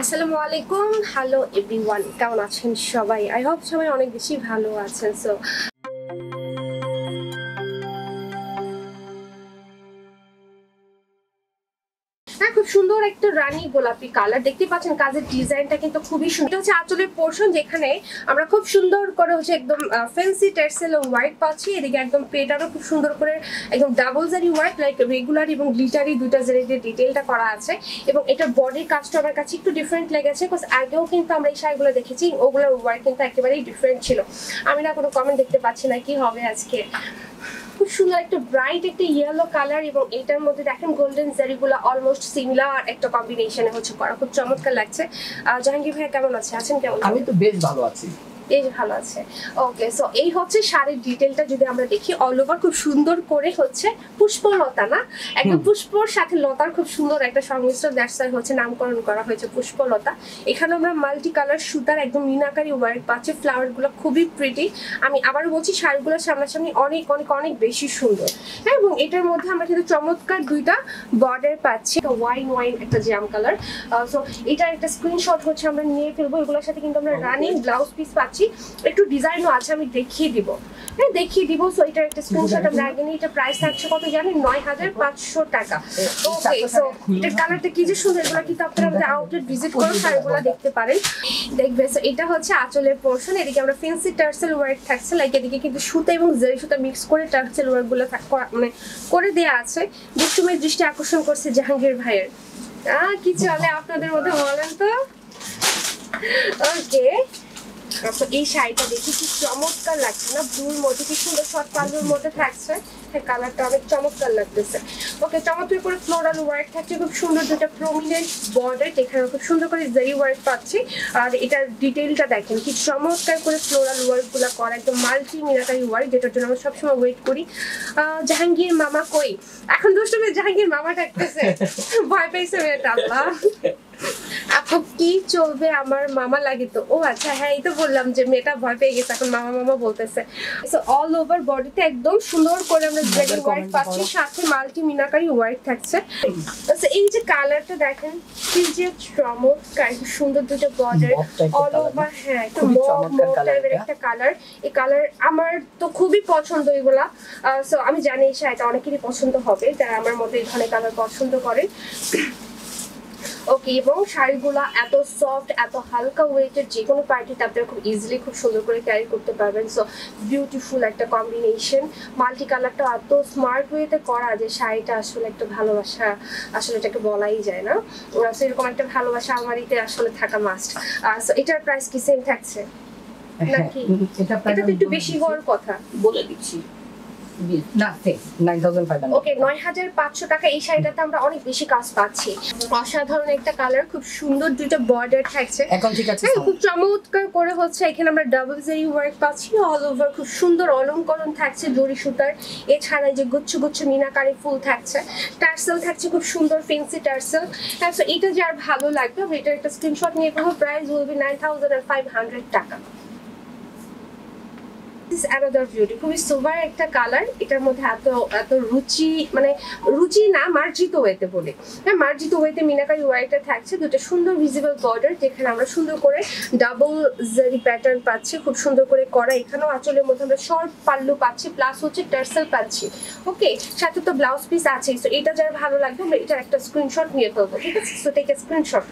আসসালামু আলাইকুম। Hello everyone কেমন আছেন সবাই? আই হোপ সবাই অনেক বেশি ভালো আছেন সো সুন্দর একটা রানী গোলাপি কালার। দেখতে পাচ্ছেন কাজের ডিজাইনটা কিন্তু খুবই সুন্দর এটা হচ্ছে আঁচলের পোর্শন যেখানে আমরা খুব সুন্দর করে হচ্ছে একদম ফেন্সি টেক্সেল হোয়াইট পাচ্ছি। এদিকে একদম পেটারও খুব সুন্দর করে একদম double zari white like regular এবং গ্লিটারি দুইটা জারি দিয়ে ডিটেলটা করা আছে। এবং এটা বডির কাজটা আমার কাছে একটু ডিফারেন্ট লেগেছে বিকজ আগেও কিন্তু আমরা এই শাড়িগুলো দেখেছি, ওগুলোর ওয়ার্ক কিন্তু একেবারেই ডিফারেন্ট ছিল। আমি না কোনো কমেন্ট দেখতে পাচ্ছি না কি হবে আজকে। সুন্দর একটা ব্রাইট একটা ইয়েলো কালার এবং এটার মধ্যে দেখেন গোল্ডেন জারিগুলো অলমোস্ট সিমিলার একটা কম্বিনেশনে হচ্ছে করা। খুব চমৎকার লাগছে। জাহাঙ্গীর ভাইয়া কেমন আছে? আছেন কেমন? আমি তো বেশ ভালো আছি। এই যে ভালো আছে। ওকে সো এই হচ্ছে শাড়ির ডিটেলটা যদি আমরা দেখি অল ওভার খুব সুন্দর করে হচ্ছে পুষ্পলতা না? একদম পুষ্পর সাথে লতার খুব সুন্দর একটা সংমিশ্রণ দ্যাটস হচ্ছে নামকরণ করা হয়েছে পুষ্পলতা এখানে আমরা মাল্টি কালার সুতার একদম মিনাকারি ওয়ার্ক পাচ্ছি ফ্লাওয়ারগুলো খুবই প্রিটি আমি আবারও বলছি শাড়িগুলো সামনাসামনি অনেক অনেক অনেক বেশি সুন্দর। হ্যাঁ এবং এটার মধ্যে আমরা কিন্তু চমৎকার দুইটা বর্ডার পাচ্ছি ওয়াইন ওয়াইন একটা জ্যাম কালার সো এটার একটা স্ক্রিনশট হচ্ছে আমরা নিয়ে ফেলব এগুলোর সাথে কিন্তু আমরা রানিং ব্লাউজ পিস পাচ্ছি। একটু ডিজাইনও আছে, আমি দেখিয়ে দিব। হ্যাঁ দেখিয়ে দিব। সো একটা স্ক্রিনশট আমরা আগে নিয়ে এটা প্রাইস থাকছে কত জানেন? নয় হাজার পাঁচশো টাকা। ওকে সো এটার কালারটা কি যে সুন্দর, এগুলো কিন্তু আপনারা আমাদের আউটলেট ভিজিট করে শাড়িগুলো দেখতে পারেন। দেখবে সো এটা হচ্ছে আঁচলের পোর্শন এদিকে আমরা ফেন্সি টার্সেল ওয়ার্ক থাকছে লাইক এদিকে কিন্তু সুতা এবং জেরি সুতা মিক্স করে টার্সেল ওয়ার্কগুলো মানে করে দেয়া আছে। দুষ্টুমের দৃষ্টি আকর্ষণ করছে জাহাঙ্গীর ভাইয়ের। কি চলে আপনাদের মধ্যে বলেন তো? ওকে তারপর এই শাড়িটা দেখি কি চমৎকার লাগছে না? ব্লুর মধ্যে কি সুন্দর শর্ট পাল্লুর মধ্যে থাকছে? হ্যাঁ কালারটা অনেক চমৎকার লাগতেছে। ওকে চমৎকার করে ফ্লোরাল ওয়ার্ক থাকছে খুব সুন্দর দুটো প্রমিনেন্ট বর্ডার যেখানে খুব সুন্দর করে জারি ওয়ার্ক পাচ্ছি। আর এটার ডিটেলটা দেখেন কি চমৎকার করে ফ্লোরাল ওয়ার্কগুলো করা একদম মাল্টি মিনাকারি ওয়ার্ক যেটার জন্য আমরা সবসময় ওয়েট করি। জাহাঙ্গীর মামা কই? এখন দুষ্ট জাহাঙ্গীর মামা ডাকতেছে। ভয় পেয়েছে মেয়েটা আল্লাহ। আপু কি চলবে? আমার মামা লাগে তো। ও আচ্ছা হ্যাঁ এই তো বললাম যে মেয়েটা ভয় পেয়ে গেছে। এখন মামা মামা বলতেছে। সো অল ওভার বডিতে একদম সুন্দর করে আমরা জেডি ওয়ার্ক পাচ্ছি। সাথে মাল্টি মিনাকারি ওয়ার্ক থাকছে। এই যে কালারটা দেখেন কি যে চমৎকার সুন্দর দুটো বর্ডার অল ওভার হ্যাঁ একটা টাইপের একটা কালার এই কালার আমার তো খুবই পছন্দ এগুলা। সো আমি জানি শাড়িটা অনেকেরই পছন্দ হবে। যারা আমার মতো এই ধরনের কালার পছন্দ করে। ওকে এবং শাড়িগুলো এত সফট এত হালকা ওয়েটের যে কোনো পার্টিতে আপনারা খুব ইজিলি খুব সুন্দর করে ক্যারি করতে পারবেন। সো বিউটিফুল একটা কম্বিনেশন মাল্টি কালারটা এত স্মার্ট ওয়েতে করা যে শাড়িটা আসলে একটা ভালোবাসা আসলে এটাকে বলাই যায় না। সো এরকম একটা ভালোবাসা আলমারিতে আসলে থাকা মাস্ট সো এটার প্রাইস কি সেম থাকছে? নাকি? হ্যাঁ, এটা এটা তো একটু বেশি হওয়ার কথা। বলে দিচ্ছি। না নাইন থাউজেন্ড ফাইভ ওকে নয় হাজার পাঁচশো টাকা এই শাড়িটাতে আমরা অনেক বেশি কাজ পাচ্ছি। অসাধারণ একটা কালার খুব সুন্দর দুইটা বর্ডার থাকছে। এখন ঠিক আছে হ্যাঁ খুব চমৎকার করে হচ্ছে এখানে আমরা ডাবল জারি ওয়ার্ক পাচ্ছি অল ওভার খুব সুন্দর অলঙ্করণ থাকছে দড়ি সুতার। এছাড়া যে গুচ্ছ গুচ্ছ মিনাকারি ফুল থাকছে টার্সেল থাকছে খুব সুন্দর ফেন্সি টার্সেল। হ্যাঁ এটা যার ভালো লাগবে এটার একটা স্ক্রিনশট নিয়ে কোনো প্রাইস বলবি নাইন থাউজেন্ড টাকা। Is another beauty. খুবই সোবার একটা কালার এটার মধ্যে এত এত রুচি মানে রুচি না, মার্জিত ওয়েতে বলে। হ্যাঁ মার্জিত ওয়েতে মিনাকারি ওয়াইটা থাকছে, দুটো সুন্দর ভিজিবল বর্ডার যেখানে আমরা সুন্দর করে ডাবল জারি প্যাটার্ন পাচ্ছি, খুব সুন্দর করে করা। এখানেও আঁচলের মধ্যে আমরা শর্ট পাল্লু পাচ্ছি প্লাস হচ্ছে টার্সেল পাচ্ছি। ওকে সাথে তো ব্লাউজ পিস আছে তো এটা যারা ভালো লাগবে, আমরা এটার একটা স্ক্রিনশট নিয়ে ফেলব, ঠিক আছে? So take screenshot